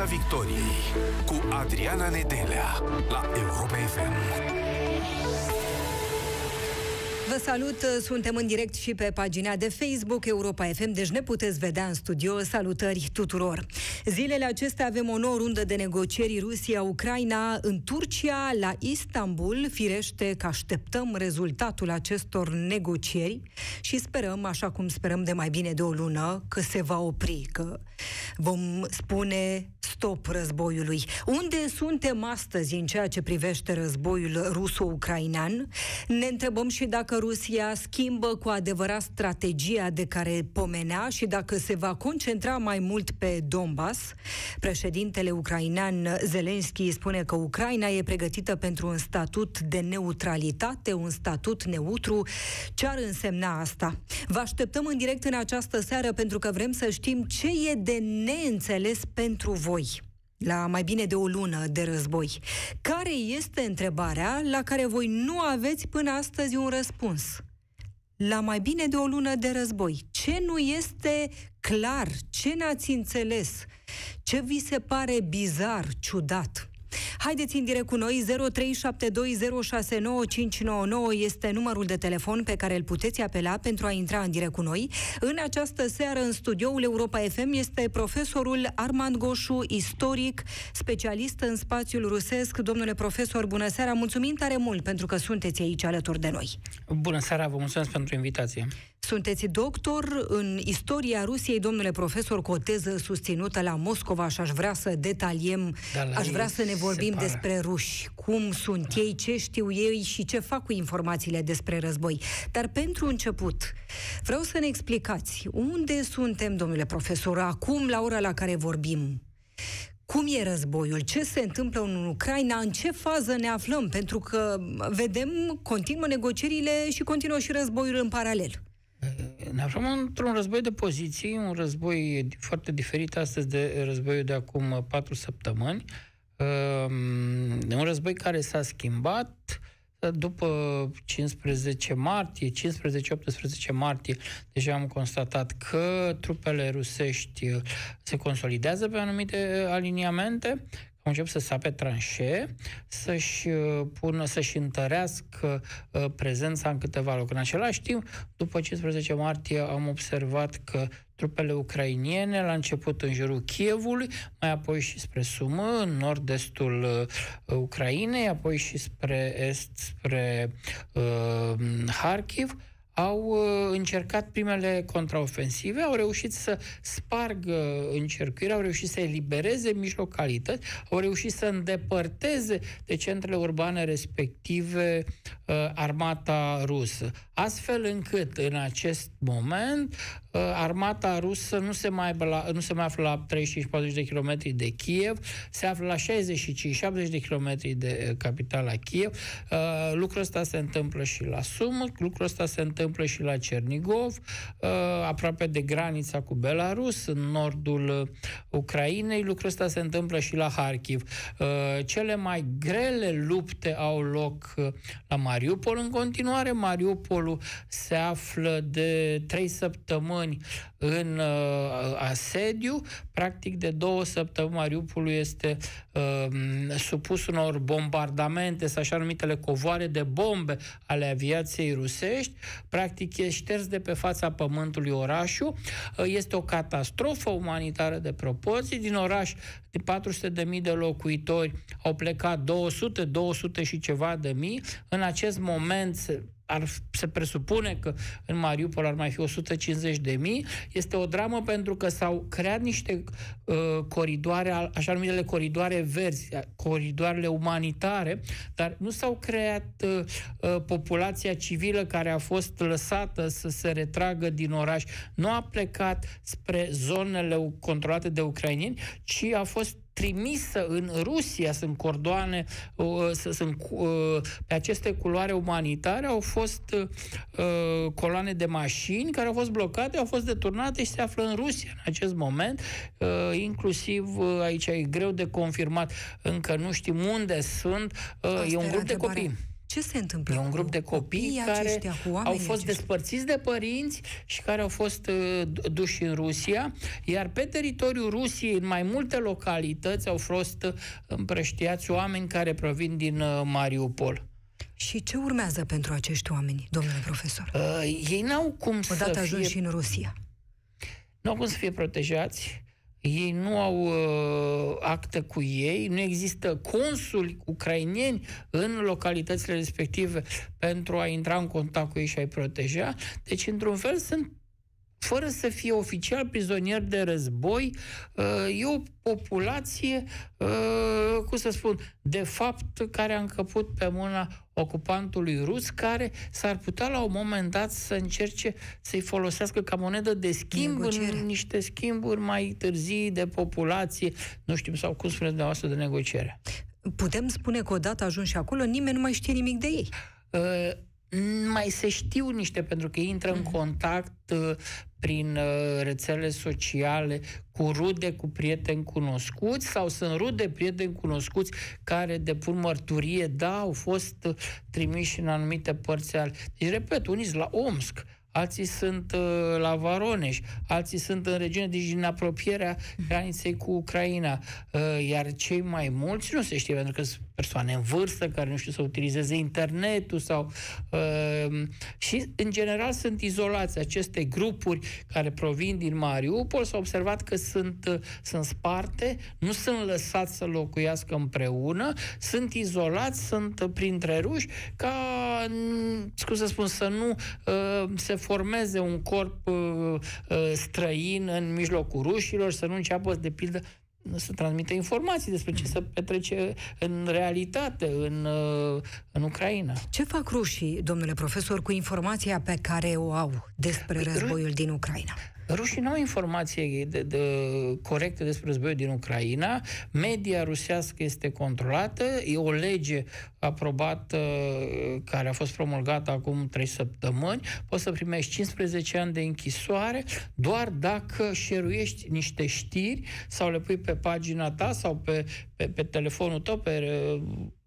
Piața Victoriei cu Adriana Nedelea la Europa FM. Vă salut, suntem în direct și pe pagina de Facebook Europa FM, deci ne puteți vedea în studio. Salutări tuturor! Zilele acestea avem o nouă rundă de negocieri Rusia-Ucraina în Turcia, la Istanbul. Firește că așteptăm rezultatul acestor negocieri și sperăm, așa cum sperăm de mai bine de o lună, că se va opri, că vom spune stop războiului. Unde suntem astăzi în ceea ce privește războiul ruso-ucrainean? Ne întrebăm și dacă Rusia schimbă cu adevărat strategia de care pomenea și dacă se va concentra mai mult pe Donbass. Președintele ucrainean Zelensky spune că Ucraina e pregătită pentru un statut de neutralitate, un statut neutru. Ce ar însemna asta? Vă așteptăm în direct în această seară pentru că vrem să știm ce e de neînțeles pentru voi la mai bine de o lună de război. Care este întrebarea la care voi nu aveți până astăzi un răspuns? La mai bine de o lună de război. Ce nu este clar? Ce n-ați înțeles? Ce vi se pare bizar, ciudat? Haideți în direct cu noi, 0372069599 este numărul de telefon pe care îl puteți apela pentru a intra în direct cu noi. În această seară, în studioul Europa FM, este profesorul Armand Goșu, istoric, specialist în spațiul rusesc. Domnule profesor, bună seara! Mulțumim tare mult pentru că sunteți aici alături de noi. Bună seara, vă mulțumesc pentru invitație. Sunteți doctor în istoria Rusiei, domnule profesor, cu o teză susținută la Moscova și aș vrea să detaliem, da, aș vrea să ne vorbim despre ruși, cum sunt ei, ce știu ei și ce fac cu informațiile despre război. Dar pentru început, vreau să ne explicați unde suntem, domnule profesor, acum, la ora la care vorbim. Cum e războiul? Ce se întâmplă în Ucraina? În ce fază ne aflăm? Pentru că vedem, continuă negocierile și continuă și războiul în paralel. Ne aflăm într-un război de poziții, un război foarte diferit astăzi de războiul de acum patru săptămâni. Ehm, un război care s-a schimbat după 15 martie, 15-18 martie, deja am constatat că trupele rusești se consolidează pe anumite aliniamente, au început să sape tranșee, să-și uh, pună, să-și întărească uh, prezența în câteva locuri. În același timp, după 15 martie, am observat că trupele ucrainiene, la început în jurul Kievului, mai apoi și spre Sumă, în nord-estul uh, Ucrainei, apoi și spre est, spre uh, Harkiv, au uh, încercat primele contraofensive, au reușit să spargă încercuirea, au reușit să elibereze mici localități, au reușit să îndepărteze de centrele urbane respective uh, armata rusă. Astfel încât, în acest moment, uh, armata rusă nu se mai, la, nu se mai află la 35-40 de kilometri de Kiev, se află la 65-70 de kilometri de capitala Kiev. Lucrul ăsta se întâmplă și la Sumut, lucrul ăsta se întâmplă întâmplă și la Cernigov, uh, aproape de granița cu Belarus, în nordul uh, Ucrainei. Lucrul ăsta se întâmplă și la Harkiv. Uh, cele mai grele lupte au loc la Mariupol. În continuare, Mariupolul se află de trei săptămâni în asediu. Practic, de două săptămâni, Mariupolul este supus unor bombardamente, sau așa numitele covoare de bombe ale aviației rusești practic e șters de pe fața pământului orașul. Este o catastrofă umanitară de proporții. Din oraș de 400.000 de locuitori au plecat 200, 200 și ceva de mii. În acest moment ar, se presupune că în Mariupol ar mai fi 150 de mii. Este o dramă pentru că s-au creat niște uh, coridoare, așa numitele coridoare verzi, coridoarele umanitare, dar nu s-au creat uh, uh, populația civilă care a fost lăsată să se retragă din oraș. Nu a plecat spre zonele controlate de ucrainieni, ci a fost trimisă în Rusia, sunt cordoane, uh, sunt, uh, pe aceste culoare umanitare au fost uh, coloane de mașini care au fost blocate, au fost deturnate și se află în Rusia în acest moment, inclusiv aici e greu de confirmat, încă nu știm unde sunt, Asta e un grup de copii. Ce se întâmplă? E un grup de copii care cu au fost aceștia? despărțiți de părinți și care au fost uh, duși în Rusia, iar pe teritoriul Rusiei, în mai multe localități, au fost uh, împrăștiați oameni care provin din uh, Mariupol. Și ce urmează pentru acești oameni, domnule profesor? Uh, ei n-au cum Odată să fie... ajungi și în Rusia. Nu au cum să fie protejați, ei nu au uh, acte cu ei, nu există consuli ucrainieni în localitățile respective pentru a intra în contact cu ei și a-i proteja. Deci, într-un fel, sunt fără să fie oficial prizonieri de război, uh, e o populație, uh, cum să spun, de fapt, care a încăput pe mâna ocupantului rus, care s-ar putea la un moment dat să încerce să-i folosească ca monedă de schimb Negociere. în niște schimburi mai târzii de populație, nu știu, sau cum spuneți dumneavoastră, de negociere. Putem spune că odată ajunși acolo, nimeni nu mai știe nimic de ei. Uh, mai se știu niște, pentru că intră în contact uh, prin uh, rețele sociale cu rude, cu prieteni cunoscuți sau sunt rude, prieteni cunoscuți care depun mărturie, da, au fost uh, trimiși în anumite părți ale... Deci, repet, unii sunt la Omsk, alții sunt uh, la Varoneș, alții sunt în regiune, deci în apropierea graniței cu Ucraina. Uh, iar cei mai mulți nu se știe, pentru că sunt persoane în vârstă care nu știu să utilizeze internetul sau... Uh, și, în general, sunt izolați aceste grupuri care provin din Mariupol. S-a observat că sunt, uh, sunt sparte, nu sunt lăsați să locuiască împreună, sunt izolați, sunt uh, printre ruși, ca, mm, cum să spun, să nu uh, se formeze un corp uh, uh, străin în mijlocul rușilor, să nu înceapă, de pildă, să transmită informații despre ce se petrece în realitate în, uh, în Ucraina. Ce fac rușii, domnule profesor, cu informația pe care o au despre Păi, războiul din Ucraina? Rușii nu au informație de, de, corectă despre războiul din Ucraina. Media rusească este controlată. E o lege aprobată care a fost promulgată acum 3 săptămâni. Poți să primești 15 ani de închisoare doar dacă șeruiești niște știri sau le pui pe pagina ta sau pe, pe, pe telefonul tău, pe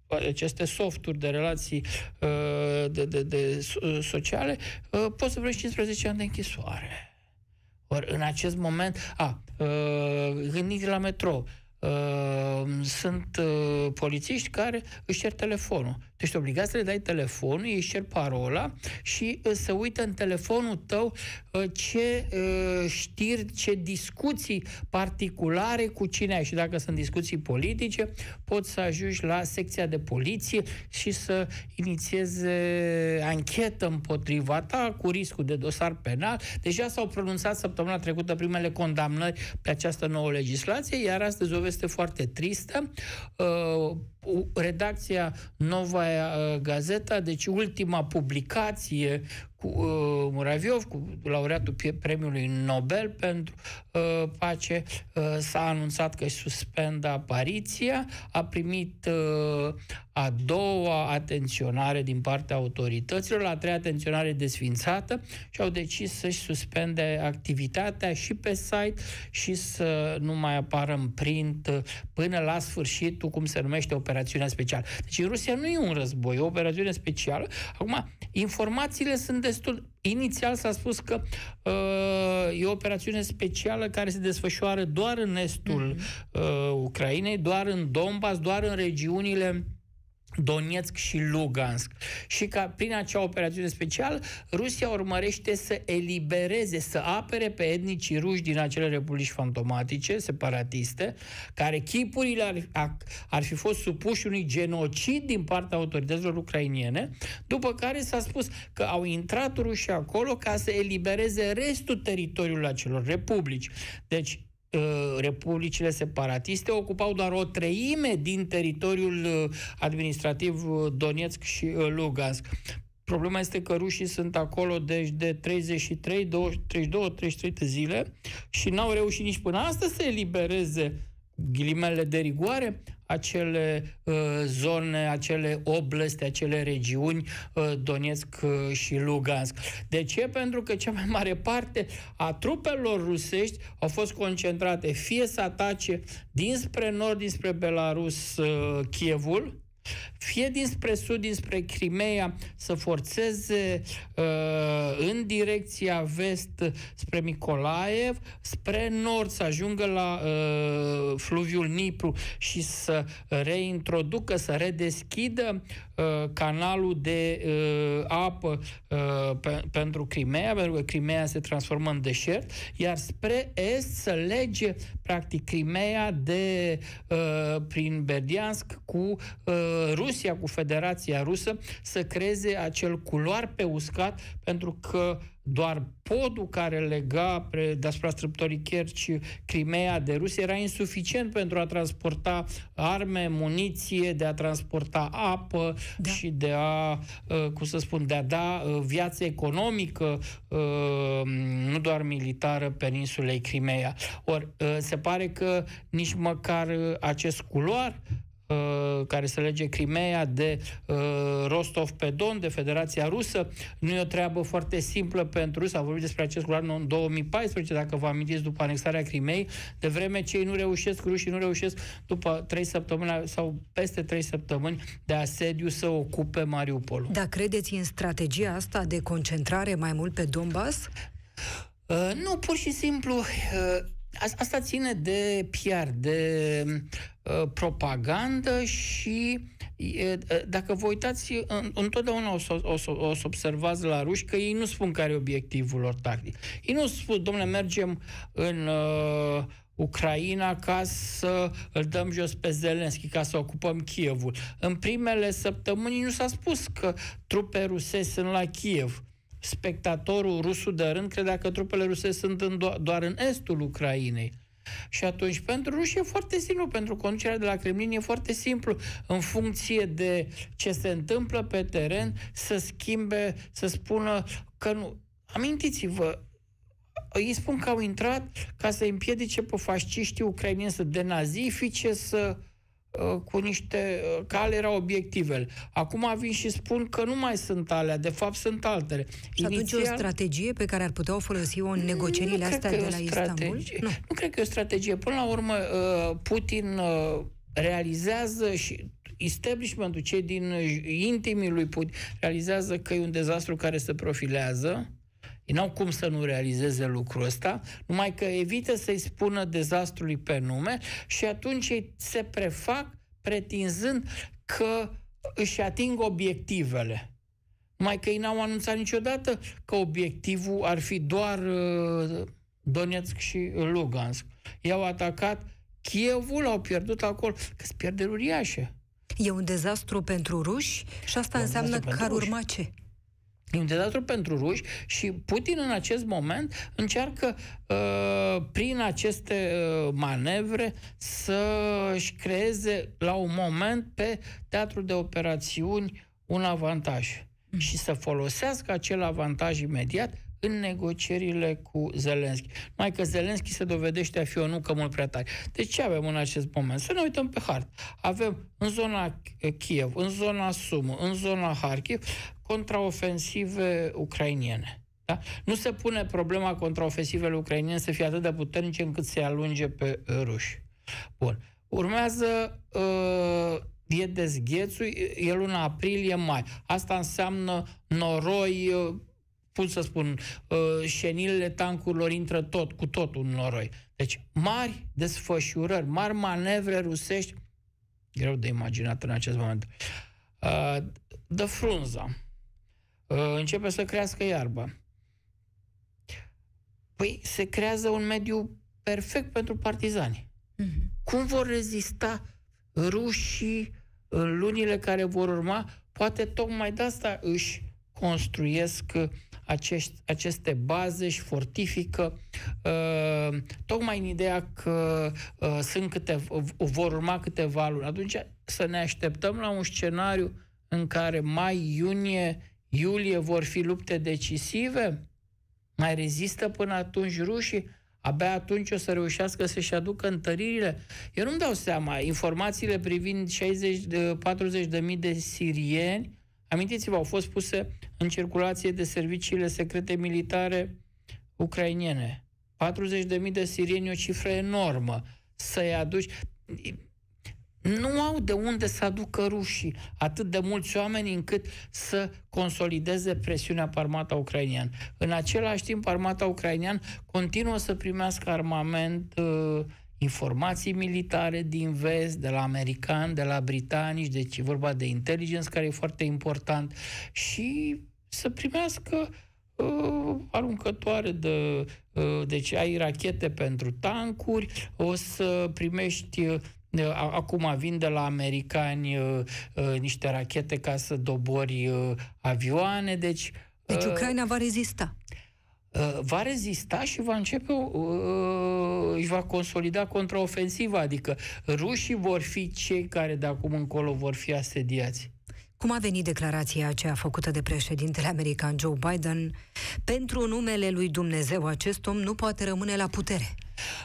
aceste softuri de relații uh, de, de, de sociale, uh, poți să primești 15 ani de închisoare. Ori în acest moment, a, uh, gândiți la metrou, uh, sunt uh, polițiști care își cer telefonul. Tu ești obligat să le dai telefonul, ei își cer parola și uh, se uită în telefonul tău uh, ce uh, știri, ce discuții particulare cu cine ai. Și dacă sunt discuții politice, poți să ajungi la secția de poliție și să inițieze anchetă împotriva ta cu riscul de dosar penal. Deja s-au pronunțat săptămâna trecută primele condamnări pe această nouă legislație, iar astăzi o veste foarte tristă. Uh, redacția Nova uh, Gazeta, deci ultima publicație cu uh, Muraviov, cu laureatul premiului Nobel pentru uh, pace, uh, s-a anunțat că își suspendă apariția, a primit uh, a doua atenționare din partea autorităților, la a treia atenționare desfințată și au decis să-și suspende activitatea și pe site și să nu mai apară în print uh, până la sfârșitul, cum se numește, operațiunea specială. Deci în Rusia nu e un război, e o operațiune specială. Acum, informațiile sunt destul... Inițial s-a spus că uh, e o operațiune specială care se desfășoară doar în estul mm-hmm. uh, Ucrainei, doar în Donbass, doar în regiunile Donetsk și Lugansk. Și ca prin acea operațiune specială, Rusia urmărește să elibereze, să apere pe etnicii ruși din acele republici fantomatice, separatiste, care chipurile ar, ar fi fost supuși unui genocid din partea autorităților ucrainiene, după care s-a spus că au intrat rușii acolo ca să elibereze restul teritoriului acelor republici. Deci, republicile separatiste ocupau doar o treime din teritoriul uh, administrativ uh, Donetsk și uh, Lugansk. Problema este că rușii sunt acolo deci de 33, 32, 33 de zile și n-au reușit nici până astăzi să elibereze ghilimele de rigoare, acele uh, zone, acele oblasti, acele regiuni, uh, Donetsk uh, și Lugansk. De ce? Pentru că cea mai mare parte a trupelor rusești au fost concentrate fie să atace dinspre nord, dinspre Belarus, uh, Kievul, fie dinspre sud, dinspre Crimea, să forțeze uh, în direcția vest spre Nicolaev, spre nord să ajungă la uh, fluviul Nipru și să reintroducă, să redeschidă uh, canalul de uh, apă uh, pe, pentru Crimea, pentru că Crimea se transformă în deșert, iar spre est să lege practic Crimea de uh, prin Berdiansk cu uh, Rusia, cu Federația Rusă, să creeze acel culoar pe uscat, pentru că doar podul care lega deasupra strâmtorii Kerci Crimea de Rusia era insuficient pentru a transporta arme, muniție, de a transporta apă da. și de a, uh, cum să spun, de a da uh, viață economică, uh, nu doar militară, peninsulei Crimea. Ori se pare că nici măcar acest culoar Uh, care se lege Crimea de uh, Rostov pe Don, de Federația Rusă. Nu e o treabă foarte simplă pentru Rusia. Am vorbit despre acest lucru în 2014, dacă vă amintiți, după anexarea Crimei, de vreme ce ei nu reușesc, rușii nu reușesc după trei săptămâni sau peste trei săptămâni de asediu să ocupe Mariupolul. Dar credeți în strategia asta de concentrare mai mult pe Donbass? Uh, nu, pur și simplu, uh, Asta ține de PR, de uh, propagandă și uh, dacă vă uitați, în, întotdeauna o să, o, să, o să observați la ruși că ei nu spun care e obiectivul lor tactic. Ei nu spun, domnule, mergem în uh, Ucraina ca să îl dăm jos pe Zelenski, ca să ocupăm Kievul. În primele săptămâni nu s-a spus că trupe ruse sunt la Kiev spectatorul rusul de rând credea că trupele ruse sunt în do- doar în estul Ucrainei. Și atunci, pentru ruși e foarte simplu, pentru conducerea de la Kremlin e foarte simplu, în funcție de ce se întâmplă pe teren, să schimbe, să spună că nu. Amintiți-vă, îi spun că au intrat ca să împiedice pe fasciștii ucrainieni să denazifice, să uh, Uh, cu niște, uh, care erau obiectivele. Acum vin și spun că nu mai sunt alea, de fapt sunt altele. Și Inițial, atunci o strategie pe care ar putea o folosi-o în negocierile astea de la Istanbul? Nu. nu cred că e o strategie. Până la urmă, uh, Putin realizează și establishmentul, cei din intimii lui Putin, realizează că e un dezastru care se profilează, ei n-au cum să nu realizeze lucrul ăsta, numai că evită să-i spună dezastrului pe nume și atunci ei se prefac pretinzând că își ating obiectivele. Numai că ei n-au anunțat niciodată că obiectivul ar fi doar uh, Donetsk și Lugansk. I-au atacat Kievul, au pierdut acolo, că sunt pierderi uriașe. E un dezastru pentru ruși și asta înseamnă că ar urma ce? E un dezastru pentru ruși și Putin în acest moment încearcă uh, prin aceste uh, manevre să-și creeze la un moment pe teatrul de operațiuni un avantaj mm. și să folosească acel avantaj imediat în negocierile cu Zelenski. Mai că Zelenski se dovedește a fi o nucă mult prea tare. Deci ce avem în acest moment? Să ne uităm pe hartă. Avem în zona Kiev, în zona Sumă, în zona Harkiv, contraofensive ucrainiene. Da? Nu se pune problema contraofensivele ucrainiene să fie atât de puternice încât să-i alunge pe ruși. Bun. Urmează uh, e dezghețul, e luna aprilie-mai. Asta înseamnă noroi, uh, cum să spun, uh, șenilele tancurilor intră tot, cu totul în noroi. Deci mari desfășurări, mari manevre rusești, greu de imaginat în acest moment. Uh, de frunza. Uh, începe să crească iarba. Păi se creează un mediu perfect pentru partizani. Mm-hmm. Cum vor rezista rușii în lunile care vor urma? Poate tocmai de asta își construiesc acești, aceste baze și fortifică, uh, tocmai în ideea că uh, sunt câte, vor urma câteva luni. Atunci să ne așteptăm la un scenariu în care mai, iunie, iulie vor fi lupte decisive? Mai rezistă până atunci rușii? Abia atunci o să reușească să-și aducă întăririle. Eu nu-mi dau seama. Informațiile privind 60-40 de mii de sirieni, amintiți-vă, au fost puse în circulație de serviciile secrete militare ucrainiene. 40 de mii de sirieni, o cifră enormă. Să-i aduci... nu au de unde să aducă rușii atât de mulți oameni încât să consolideze presiunea pe armata ucrainiană. În același timp, armata ucrainiană continuă să primească armament, uh, informații militare din vest, de la americani, de la britanici, deci e vorba de intelligence care e foarte important și să primească uh, aruncătoare de... Uh, deci ai rachete pentru tancuri, o să primești uh, Acum vin de la americani uh, uh, niște rachete ca să dobori uh, avioane, deci... Deci Ucraina va rezista. Va rezista și va începe, își va consolida contraofensiva, adică rușii vor fi cei care de acum încolo vor fi asediați. Cum a venit declarația aceea făcută de președintele american Joe Biden? Pentru numele lui Dumnezeu, acest om nu poate rămâne la putere.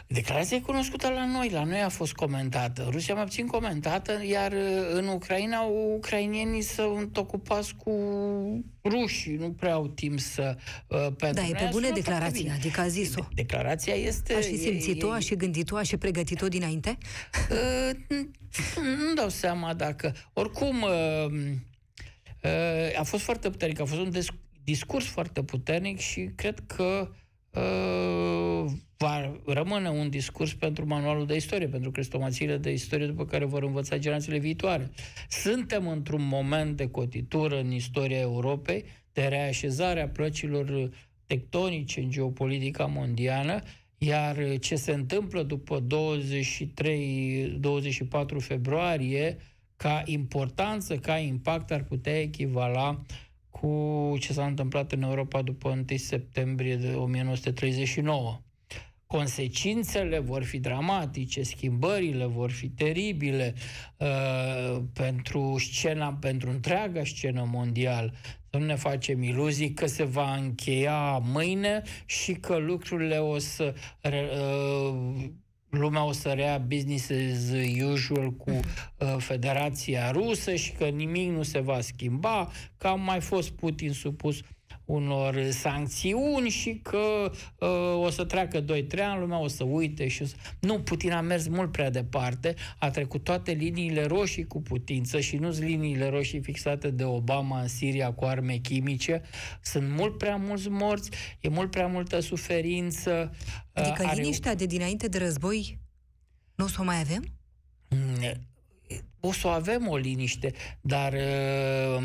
Declarația e cunoscută la noi, la noi a fost comentată. Rusia mai puțin comentată, iar uh, în Ucraina ucrainienii sunt ocupați cu rușii, nu prea au timp să... Uh, da, e pe bună declarația, adică a zis-o. De- declarația este... A și simțit-o, a și gândit-o, a și pregătit-o dinainte? Uh, nu dau seama dacă... Oricum, uh, uh, a fost foarte puternic, a fost un discurs foarte puternic și cred că uh, va rămâne un discurs pentru manualul de istorie, pentru crestomațiile de istorie după care vor învăța generațiile viitoare. Suntem într-un moment de cotitură în istoria Europei, de reașezare a plăcilor tectonice în geopolitica mondială, iar ce se întâmplă după 23-24 februarie, ca importanță, ca impact, ar putea echivala cu ce s-a întâmplat în Europa după 1 septembrie de 1939 consecințele vor fi dramatice, schimbările vor fi teribile uh, pentru scena, pentru întreaga scenă mondială. Să nu ne facem iluzii că se va încheia mâine și că lucrurile o să uh, lumea o să rea business as usual cu uh, Federația Rusă și că nimic nu se va schimba, că a mai fost Putin supus unor sancțiuni și că uh, o să treacă 2-3 ani, lumea o să uite și o să... Nu, Putin a mers mult prea departe, a trecut toate liniile roșii cu putință și nu liniile roșii fixate de Obama în Siria cu arme chimice. Sunt mult prea mulți morți, e mult prea multă suferință. Adică uh, liniștea are... de dinainte de război nu o să o mai avem? Mm, o să avem o liniște, dar uh,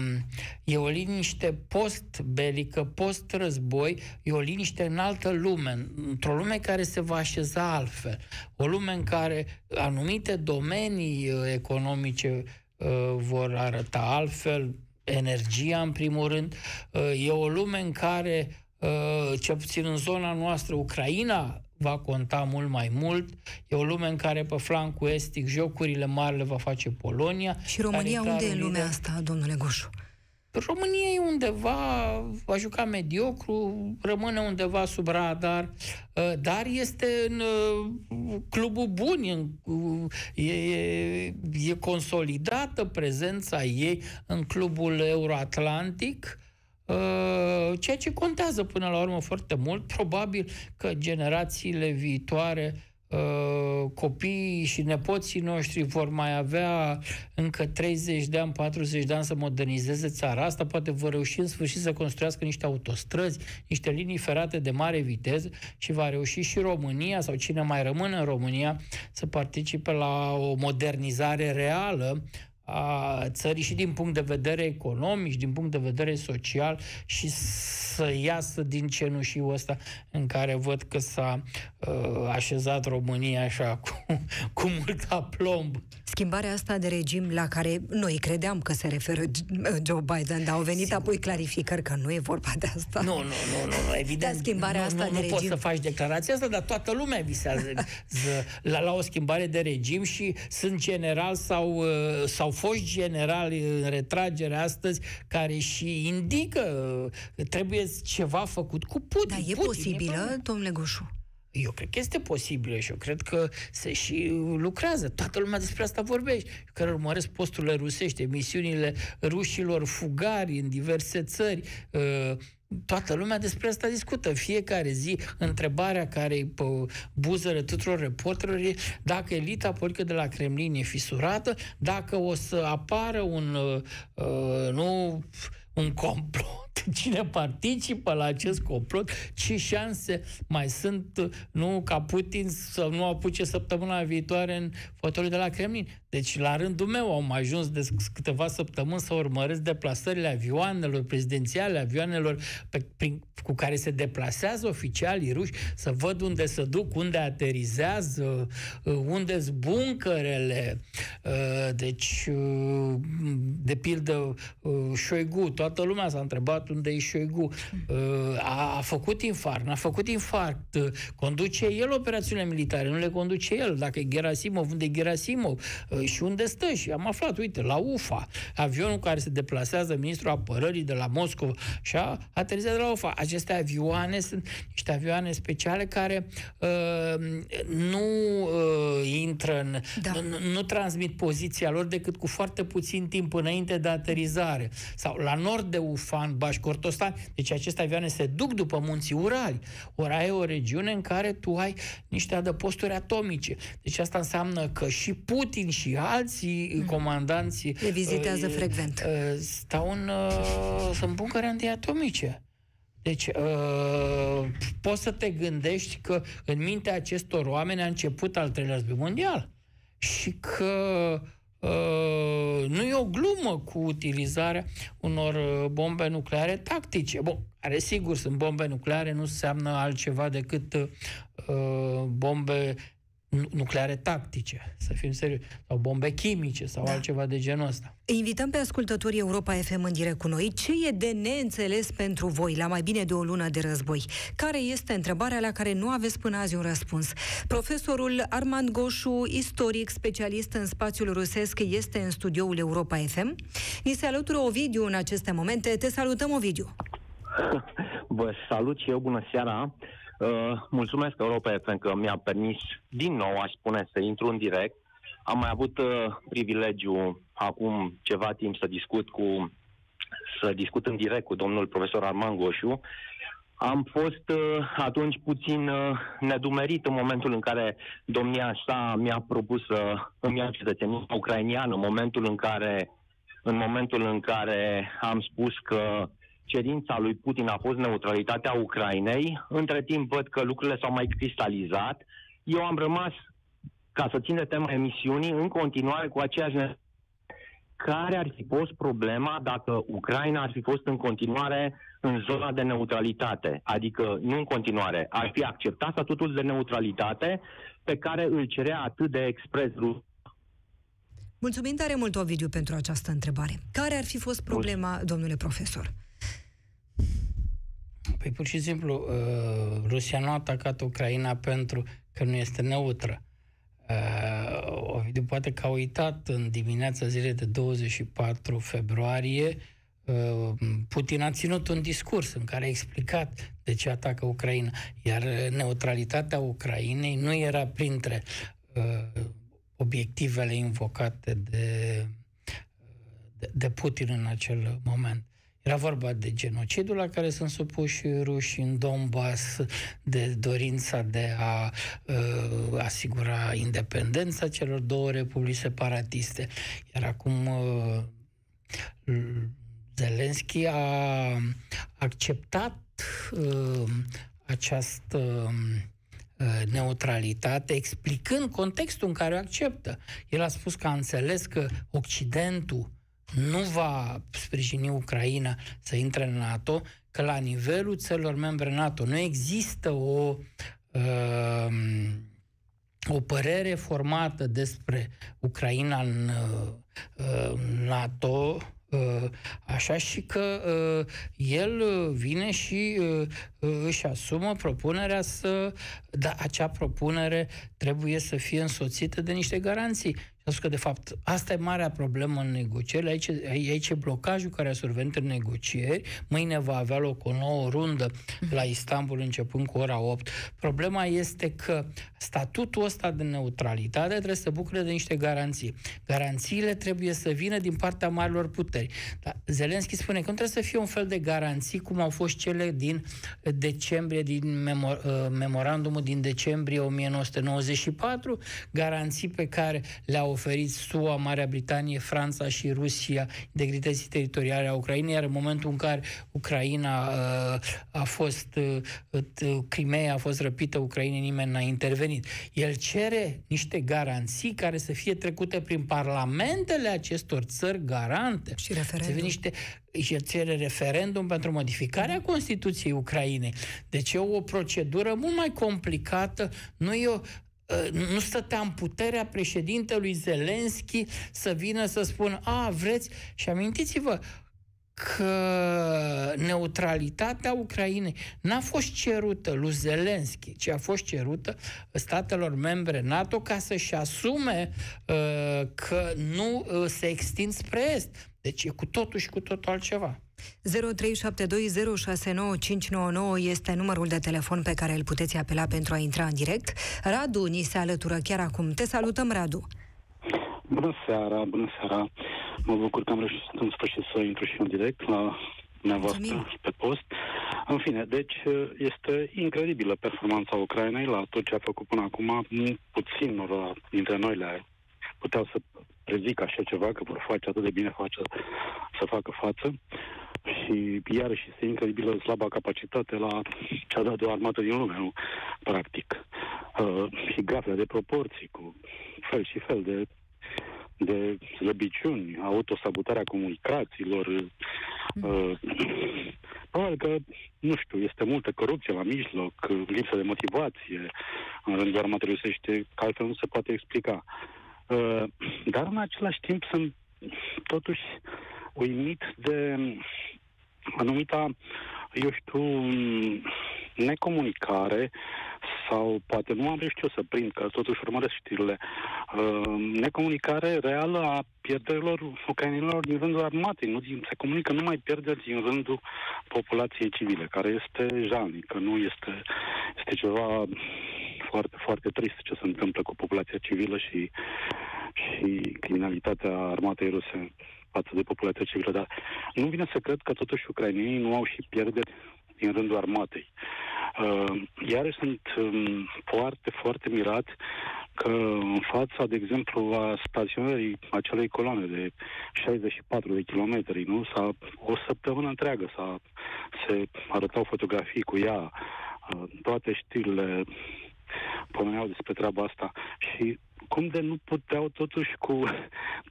e o liniște post-belică, post-război, e o liniște în altă lume, într-o lume care se va așeza altfel, o lume în care anumite domenii uh, economice uh, vor arăta altfel, energia în primul rând, e o lume în care cel puțin în zona noastră, Ucraina va conta mult mai mult. E o lume în care pe flancul estic jocurile mari le va face Polonia. Și România unde e în lumea asta, domnule Goșu? România e undeva, va juca mediocru, rămâne undeva sub radar, uh, dar este în uh, clubul bun, e, e, e consolidată prezența ei în clubul euroatlantic, Uh, ceea ce contează până la urmă foarte mult. Probabil că generațiile viitoare uh, copiii și nepoții noștri vor mai avea încă 30 de ani, 40 de ani să modernizeze țara asta, poate vor reuși în sfârșit să construiască niște autostrăzi, niște linii ferate de mare viteză și va reuși și România sau cine mai rămâne în România să participe la o modernizare reală a țării și din punct de vedere economic, și din punct de vedere social și să iasă din cenușiul ăsta în care văd că s-a uh, așezat România așa cu, cu mult aplomb. Schimbarea asta de regim la care noi credeam că se referă Joe Biden, dar au venit Sigur. apoi clarificări că nu e vorba de asta. Nu, nu, nu, nu, nu evident. Da, schimbarea nu, asta nu, de nu regim. poți să faci declarația asta, dar toată lumea visează la, la o schimbare de regim și sunt general sau, uh, sau foști generali în retragere astăzi care și indică că trebuie ceva făcut cu Putin. Dar e Putin, posibilă, e domnule Goșu? Eu cred că este posibil și eu cred că se și lucrează. Toată lumea despre asta vorbește. Care urmăresc posturile rusești, emisiunile rușilor fugari în diverse țări, uh, toată lumea despre asta discută. Fiecare zi, întrebarea care e pe buzele tuturor reporterilor e dacă elita politică de la Kremlin e fisurată, dacă o să apară un, uh, uh nu, un complot cine participă la acest complot, ce șanse mai sunt, nu, ca Putin să nu apuce săptămâna viitoare în fotoliul de la Kremlin. Deci, la rândul meu, au mai ajuns de câteva săptămâni să urmăresc deplasările avioanelor prezidențiale, avioanelor pe, prin, cu care se deplasează oficialii ruși, să văd unde se duc, unde aterizează, uh, unde sunt buncărele. Uh, deci, uh, de pildă, Șoigu, toată lumea s-a întrebat unde e Șoigu. A, a făcut infarct, a făcut infarct, conduce el operațiunile militare, nu le conduce el. Dacă e Gerasimov, unde e Gerasimov? și unde stă și am aflat, uite, la UFA, avionul care se deplasează ministrul apărării de la Moscova și a aterizat la UFA. Aceste avioane sunt niște avioane speciale care uh, nu uh, intră în, da. nu, nu transmit poziția lor decât cu foarte puțin timp înainte de aterizare. Sau la nord de UFA, în Bașcortostan, deci aceste avioane se duc după munții Urali. Ori ai o regiune în care tu ai niște adăposturi atomice. Deci asta înseamnă că și Putin și alții mm. comandanți... Le vizitează uh, frecvent. Uh, stau în... Uh, sunt buncăre antiatomice. Deci, uh, poți să te gândești că în mintea acestor oameni a început al treilea război mondial și că uh, nu e o glumă cu utilizarea unor uh, bombe nucleare tactice. Bun, care sigur sunt bombe nucleare, nu înseamnă altceva decât uh, bombe nucleare tactice, să fim serioși, sau bombe chimice sau da. altceva de genul ăsta. Invităm pe ascultătorii Europa FM în direct cu noi. Ce e de neînțeles pentru voi la mai bine de o lună de război? Care este întrebarea la care nu aveți până azi un răspuns? Profesorul Armand Goșu, istoric, specialist în spațiul rusesc, este în studioul Europa FM. Ni se alătură Ovidiu în aceste momente. Te salutăm, Ovidiu! Vă salut și eu, bună seara! Uh, mulțumesc Europa FM că mi-a permis din nou, aș spune, să intru în direct. Am mai avut uh, privilegiu acum ceva timp să discut cu să discut în direct cu domnul profesor Arman Goșu. Am fost uh, atunci puțin uh, nedumerit în momentul în care domnia sa mi-a propus să îmi ia cetățenia ucrainiană, în momentul în care în momentul în care am spus că cerința lui Putin a fost neutralitatea Ucrainei. Între timp văd că lucrurile s-au mai cristalizat. Eu am rămas, ca să țin de tema emisiunii, în continuare cu aceeași care ar fi fost problema dacă Ucraina ar fi fost în continuare în zona de neutralitate, adică nu în continuare, ar fi acceptat statutul de neutralitate pe care îl cerea atât de expres Mulțumim tare mult, Ovidiu, pentru această întrebare. Care ar fi fost problema, domnule profesor? Păi pur și simplu, uh, Rusia nu a atacat Ucraina pentru că nu este neutră. Uh, Ovidiu poate că a uitat în dimineața zilei de 24 februarie uh, Putin a ținut un discurs în care a explicat de ce atacă Ucraina, iar neutralitatea Ucrainei nu era printre uh, obiectivele invocate de, de, de Putin în acel moment. Era vorba de genocidul la care sunt supuși ruși în Donbass, de dorința de a uh, asigura independența celor două republici separatiste. Iar acum uh, Zelenski a acceptat uh, această uh, neutralitate, explicând contextul în care o acceptă. El a spus că a înțeles că Occidentul nu va sprijini Ucraina să intre în NATO, că la nivelul țărilor membre NATO nu există o uh, o părere formată despre Ucraina în uh, NATO, uh, așa și că uh, el vine și uh, își asumă propunerea să, da, acea propunere trebuie să fie însoțită de niște garanții. A spus că, de fapt, asta e marea problemă în negocieri, aici, aici e blocajul care a survenit în negocieri, mâine va avea loc o nouă rundă la Istanbul începând cu ora 8. Problema este că statutul ăsta de neutralitate trebuie să bucure de niște garanții. Garanțiile trebuie să vină din partea marilor puteri. Dar Zelenski spune că nu trebuie să fie un fel de garanții cum au fost cele din decembrie, din memor, uh, memorandumul din decembrie 1994, garanții pe care le-au oferit SUA, Marea Britanie, Franța și Rusia integrității teritoriale a Ucrainei, iar în momentul în care Ucraina uh, a fost, uh, Crimea a fost răpită, Ucraina nimeni n-a intervenit. El cere niște garanții care să fie trecute prin parlamentele acestor țări garante. Și referendum. Să niște și cere referendum pentru modificarea Constituției Ucrainei. Deci e o procedură mult mai complicată, nu e o, Ă, nu stătea în puterea președintelui Zelenski să vină să spună, a, vreți? Și amintiți-vă, că neutralitatea Ucrainei n-a fost cerută lui Zelenski, ci a fost cerută statelor membre NATO ca să-și asume uh, că nu uh, se extind spre est. Deci e cu totul și cu totul altceva. 0372069599 este numărul de telefon pe care îl puteți apela pentru a intra în direct. Radu ni se alătură chiar acum. Te salutăm, Radu! Bună seara, bună seara! Mă bucur că am reușit în sfârșit să intru și în direct la dumneavoastră pe post. În fine, deci este incredibilă performanța Ucrainei la tot ce a făcut până acum. Puțin dintre noi le puteau să prezic așa ceva, că vor face atât de bine face, să facă față și iarăși este incredibilă slaba capacitate la cea de-a armată din lume, nu? Practic. Uh, și gafele de proporții cu fel și fel de de slăbiciuni, autosabotarea comunicațiilor. Uh, probabil că, nu știu, este multă corupție la mijloc, lipsă de motivație în rândul armatei rusești, că altfel nu se poate explica. Uh, dar în același timp sunt totuși uimit de anumita, eu știu, necomunicare sau poate nu am reușit eu să prind, că totuși urmăresc știrile, uh, necomunicare reală a pierderilor ucrainilor din rândul armatei. Nu din, se comunică numai pierderi din rândul populației civile, care este jalnică, nu este, este ceva foarte, foarte trist ce se întâmplă cu populația civilă și, și criminalitatea armatei ruse față de populația civilă, dar nu vine să cred că totuși ucrainienii nu au și pierderi din rândul armatei. Uh, iar sunt um, foarte, foarte mirat că în fața, de exemplu, a staționării acelei coloane de 64 de kilometri, nu? S-a, o săptămână întreagă s-a, se arătau fotografii cu ea, uh, toate știrile pomeneau despre treaba asta și cum de nu puteau totuși cu,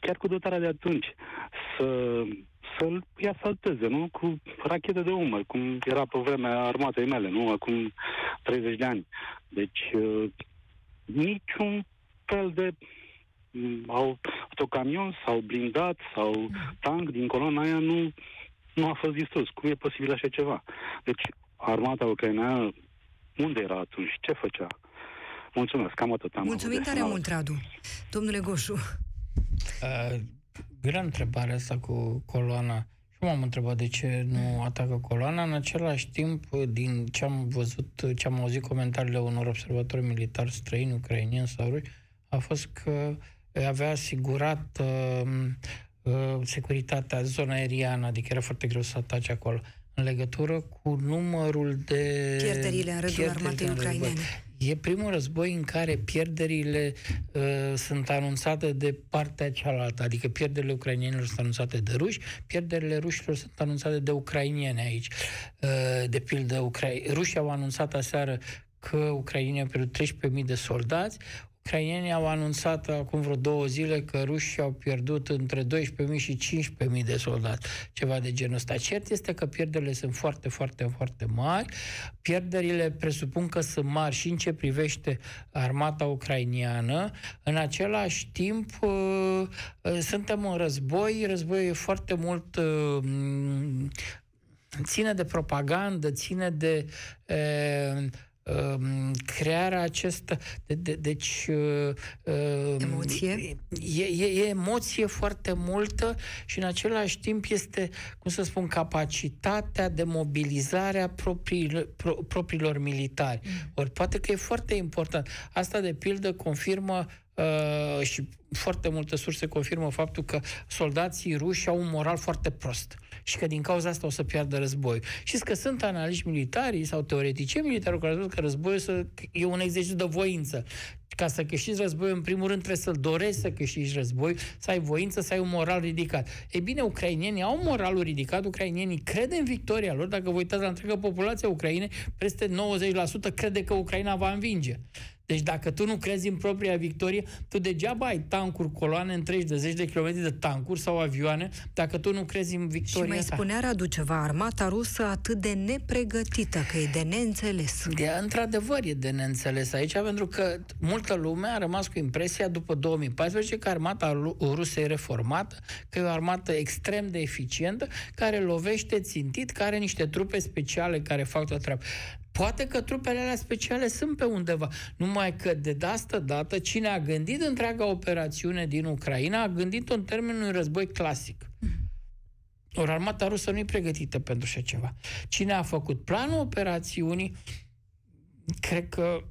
chiar cu dotarea de atunci, să, să-l ia salteze, nu? Cu rachete de umăr, cum era pe vremea armatei mele, nu? Acum 30 de ani. Deci, uh, niciun fel de mm, autocamion sau blindat sau tank din coloana aia nu, nu a fost distrus. Cum e posibil așa ceva? Deci, armata ucraineană unde era atunci? Ce făcea? Mulțumesc, cam atât am Mulțumim tare mult, Radu. Domnule Goșu. Uh, grea întrebare asta cu coloana. Și m-am întrebat de ce nu atacă coloana. În același timp, din ce am văzut, ce am auzit comentariile unor observatori militari străini, ucrainieni sau ruși, a fost că avea asigurat uh, uh, securitatea zona aeriană, adică era foarte greu să atace acolo în legătură cu numărul de... Pierderile în rândul armatei ucrainene. E primul război în care pierderile uh, sunt anunțate de partea cealaltă, adică pierderile ucrainienilor sunt anunțate de ruși, pierderile rușilor sunt anunțate de ucrainieni aici. Uh, de pildă, Ucra- rușii au anunțat aseară că Ucraina a pierdut 13.000 de soldați, Ucrainienii au anunțat acum vreo două zile că rușii au pierdut între 12.000 și 15.000 de soldați, ceva de genul ăsta. Cert este că pierderile sunt foarte, foarte, foarte mari. Pierderile presupun că sunt mari și în ce privește armata ucrainiană. În același timp, uh, uh, suntem în război, războiul e foarte mult uh, ține de propagandă, ține de uh, crearea acestă... De, de, deci... Uh, uh, emoție? E, e, e emoție foarte multă și în același timp este, cum să spun, capacitatea de mobilizare a propriilor, pro, propriilor militari. Mm. Ori poate că e foarte important. Asta, de pildă, confirmă Uh, și foarte multe surse confirmă faptul că soldații ruși au un moral foarte prost și că din cauza asta o să piardă război. Și că sunt analiști militari sau teoreticieni militari care spus că războiul să, e un exercițiu de voință. Ca să câștigi război, în primul rând trebuie să-l dorești să câștigi război, să ai voință, să ai un moral ridicat. E bine, ucrainienii au moralul ridicat, ucrainienii cred în victoria lor. Dacă vă uitați la întreaga populația Ucrainei, peste 90% crede că Ucraina va învinge. Deci dacă tu nu crezi în propria victorie, tu degeaba ai tancuri, coloane întregi de zeci de kilometri de tancuri sau avioane, dacă tu nu crezi în victoria Și mai ta. spunea Radu ceva, armata rusă atât de nepregătită, că e de neînțeles. De, într-adevăr e de neînțeles aici, pentru că multă lume a rămas cu impresia după 2014 că armata rusă e reformată, că e o armată extrem de eficientă, care lovește țintit, care are niște trupe speciale care fac toată treaba. Poate că trupele alea speciale sunt pe undeva. Numai că de dastă dată, cine a gândit întreaga operațiune din Ucraina, a gândit-o în termenul unui război clasic. Ori armata rusă nu e pregătită pentru așa ceva. Cine a făcut planul operațiunii, cred că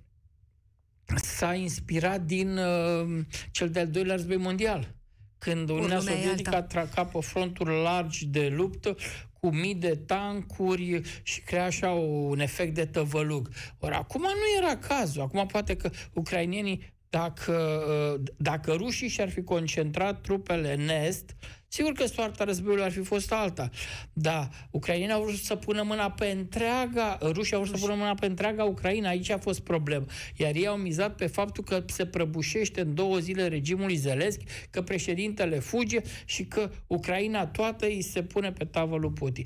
s-a inspirat din uh, cel de-al doilea război mondial când Uniunea Sovietică a pe fronturi largi de luptă cu mii de tancuri și crea așa un efect de tăvălug. Ori acum nu era cazul. Acum poate că ucrainienii, dacă, dacă rușii și-ar fi concentrat trupele în est, Sigur că soarta războiului ar fi fost alta, dar ucrainienii au vrut să pună mâna pe întreaga, rușii au vrut să pună mâna pe întreaga Ucraina, aici a fost problemă. Iar ei au mizat pe faptul că se prăbușește în două zile regimul Zelenski, că președintele fuge și că Ucraina toată îi se pune pe tavă lui Putin.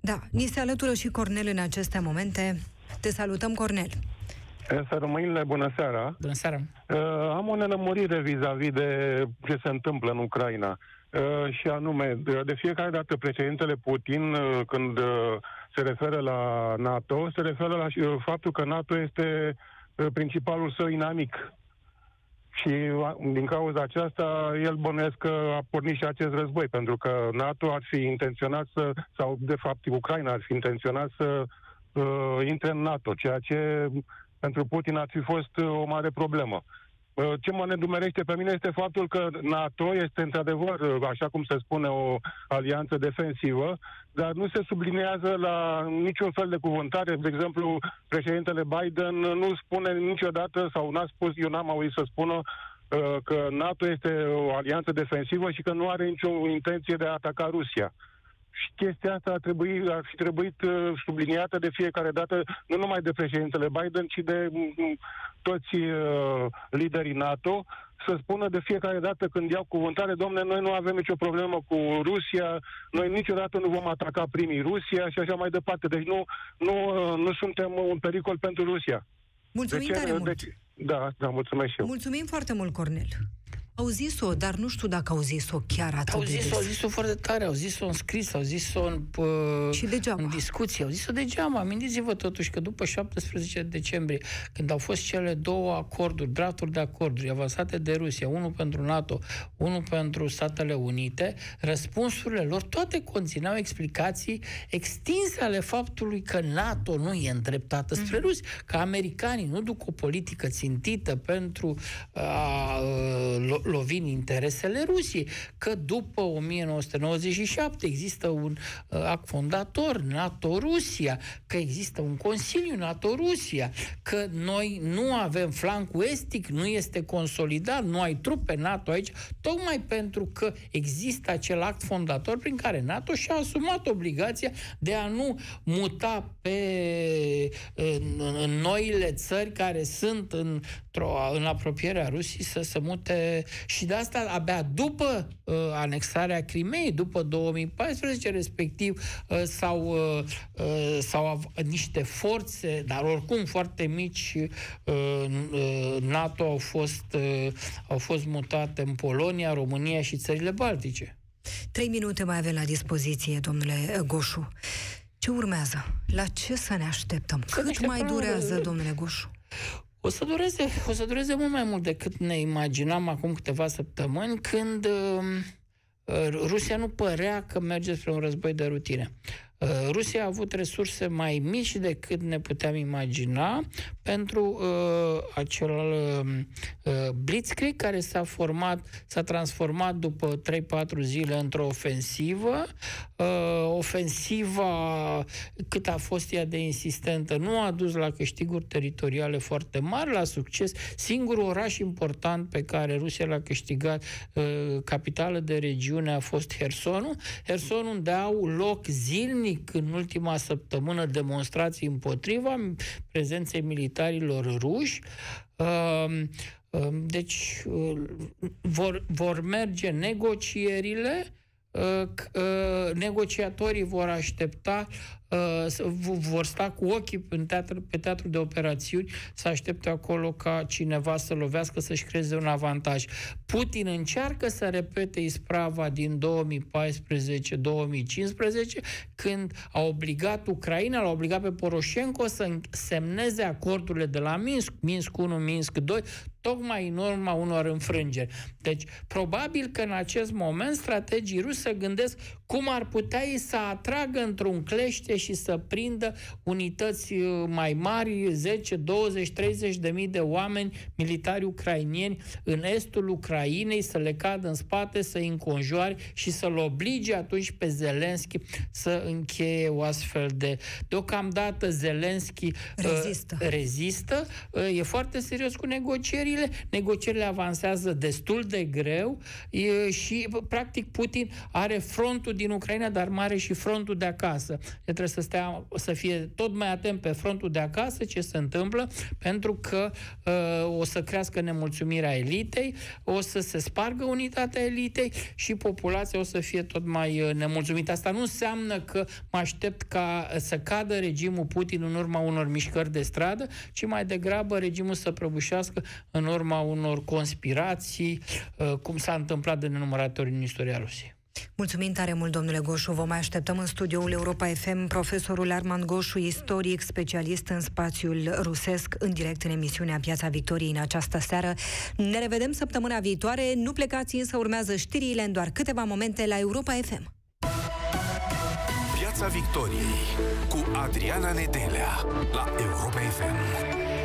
Da, ni se alătură și Cornel în aceste momente. Te salutăm, Cornel. Să rămâinile, bună seara. Bună seara. Uh, am o nelămurire vis-a-vis de ce se întâmplă în Ucraina. Uh, și anume, de fiecare dată președintele Putin, uh, când uh, se referă la NATO, se referă la faptul că NATO este principalul său inamic. Și din cauza aceasta, el bănuiesc că a pornit și acest război, pentru că NATO ar fi intenționat să, sau de fapt Ucraina ar fi intenționat să uh, intre în NATO, ceea ce pentru Putin ar fi fost o mare problemă. Ce mă nedumerește pe mine este faptul că NATO este într-adevăr, așa cum se spune, o alianță defensivă, dar nu se sublinează la niciun fel de cuvântare. De exemplu, președintele Biden nu spune niciodată, sau n-a spus, eu n-am auzit să spună, uh, că NATO este o alianță defensivă și că nu are nicio intenție de a ataca Rusia. Și chestia asta ar, trebui, ar fi trebuit uh, subliniată de fiecare dată, nu numai de președintele Biden, ci de uh, toți uh, liderii NATO, să spună de fiecare dată când iau cuvântare, domne, noi nu avem nicio problemă cu Rusia, noi niciodată nu vom ataca primii Rusia și așa mai departe. Deci nu, nu, uh, nu suntem un pericol pentru Rusia. Mulțumim deci, tare mult! Deci, da, da, mulțumesc și eu. Mulțumim foarte mult, Cornel. Au zis-o, dar nu știu dacă au zis-o chiar atât au zis-o, de des. Au zis-o foarte tare, au zis-o în scris, au zis-o în, uh, și degeaba. în discuție, au zis-o degeaba. Amintiți-vă totuși că după 17 decembrie, când au fost cele două acorduri, drafturi de acorduri avansate de Rusia, unul pentru NATO, unul pentru Statele Unite, răspunsurile lor toate conțineau explicații extinse ale faptului că NATO nu e îndreptată mm-hmm. spre Rusia, că americanii nu duc o politică țintită pentru a, a lovi în interesele Rusiei, că după 1997 există un uh, act fondator NATO-Rusia, că există un Consiliu NATO-Rusia, că noi nu avem flancul estic, nu este consolidat, nu ai trupe NATO aici, tocmai pentru că există acel act fondator prin care NATO și-a asumat obligația de a nu muta pe în, în noile țări care sunt în, în apropierea Rusiei să se mute și de asta abia după uh, anexarea Crimei, după 2014 respectiv, uh, sau, uh, uh, sau niște forțe, dar oricum foarte mici, uh, uh, NATO au fost, uh, au fost mutate în Polonia, România și țările Baltice. Trei minute mai avem la dispoziție, domnule Goșu. Ce urmează? La ce să ne așteptăm? Să Cât ne mai durează, domnule Goșu? O să, dureze, o să dureze mult mai mult decât ne imaginam acum câteva săptămâni, când uh, uh Rusia nu părea că merge spre un război de rutine. Uh, Rusia a avut resurse mai mici decât ne puteam imagina pentru uh, acel uh, blitzkrieg care s-a format, s-a transformat după 3-4 zile într-o ofensivă. Uh, ofensiva, cât a fost ea de insistentă, nu a dus la câștiguri teritoriale foarte mari, la succes. Singurul oraș important pe care Rusia l-a câștigat, uh, capitală de regiune, a fost Hersonul. Hersonul unde au loc zilnic zilnic în ultima săptămână demonstrații împotriva prezenței militarilor ruși. Um, um, deci uh, vor, vor merge negocierile uh, uh, negociatorii vor aștepta uh, vor sta cu ochii pe teatru, pe teatru de operațiuni, să aștepte acolo ca cineva să lovească, să-și creeze un avantaj. Putin încearcă să repete isprava din 2014-2015, când a obligat Ucraina, l-a obligat pe Poroșenko să semneze acordurile de la Minsk, Minsk 1, Minsk 2, tocmai în urma unor înfrângeri. Deci, probabil că în acest moment strategii ruși se gândesc cum ar putea ei să atragă într-un clește și să prindă unități uh, mai mari, 10, 20, 30 de mii de oameni militari ucrainieni în estul Ucrainei, să le cadă în spate, să-i înconjoare și să-l oblige atunci pe Zelenski să încheie o astfel de... Deocamdată Zelenski uh, rezistă. Uh, rezistă. Uh, e foarte serios cu negocierile. Negocierile avansează destul de greu uh, și, practic, Putin are frontul din Ucraina, dar mare și frontul de acasă. El trebuie să, stea, să fie tot mai atent pe frontul de acasă ce se întâmplă, pentru că uh, o să crească nemulțumirea elitei, o să se spargă unitatea elitei și populația o să fie tot mai uh, nemulțumită. Asta nu înseamnă că mă aștept ca să cadă regimul Putin în urma unor mișcări de stradă, ci mai degrabă regimul să prăbușească în urma unor conspirații, uh, cum s-a întâmplat de nenumărate ori în istoria Rusiei. Mulțumim tare mult, domnule Goșu. Vă mai așteptăm în studioul Europa FM profesorul Armand Goșu, istoric, specialist în spațiul rusesc, în direct în emisiunea Piața Victoriei în această seară. Ne revedem săptămâna viitoare. Nu plecați, însă urmează știrile în doar câteva momente la Europa FM. Piața Victoriei cu Adriana Nedelea la Europa FM.